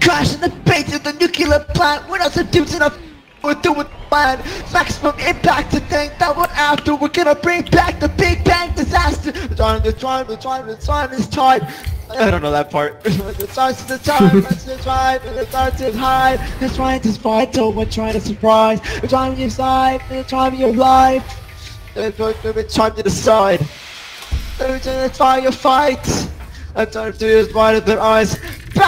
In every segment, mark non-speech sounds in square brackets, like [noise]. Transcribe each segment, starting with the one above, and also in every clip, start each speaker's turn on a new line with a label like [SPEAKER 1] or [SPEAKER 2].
[SPEAKER 1] crashing the base of the nuclear plant. We're not seducing a we're doing fine. Maximum impact to think that what after we're gonna bring back the Big Bang disaster. The time, the time, the time, the time is time. I don't know that part. [laughs] the time is the time, that's the time, the time is high. The time is vital when trying to surprise. The time of your side, the time of your life. The time to decide. The time your fight. The time to do is of their eyes.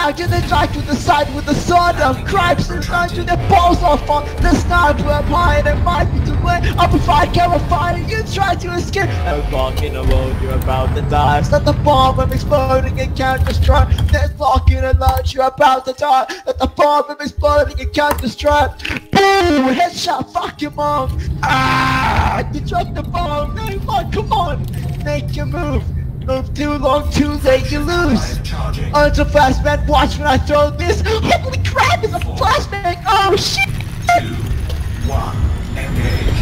[SPEAKER 1] Back to the track to the side with the sword of cripes and down to the balls off on the to up high and might be too late. Up if I can't find you try to escape. I'm walking alone, you're about to die. Start the bomb, I'm exploding and can't destroy. Then walking alone, you're about to die. Let the bomb, I'm exploding and can't destroy. Boom! Headshot, fuck your mom. Ah! You dropped the bomb, man, come on. Make your move. Move too long, too late, you lose. Oh, it's a flashback. Watch when I throw this. Holy crap, it's a flashback. Oh, shit.
[SPEAKER 2] Two, one, engage.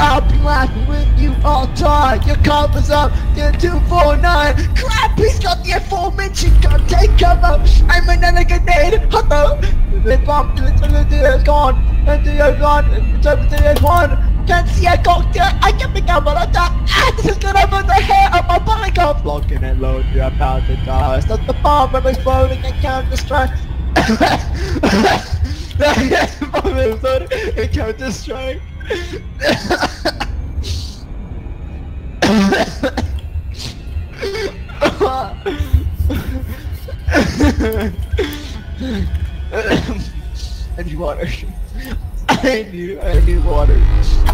[SPEAKER 1] I'll be laughing when you all die. Your cover's up to 249. Crap, he's got the aforementioned gun. Take cover. I'm another grenade. Hello. The bomb the gone. And the gone. The one. Can't see a there. I can't pick of that. Ah, this is gonna put the hair up my body. I'm blocking and load. You're about to die. Stop the bomb. I'm exploding. I can't destroy. bomb exploding. I can't destroy. I need water. I need, I need water.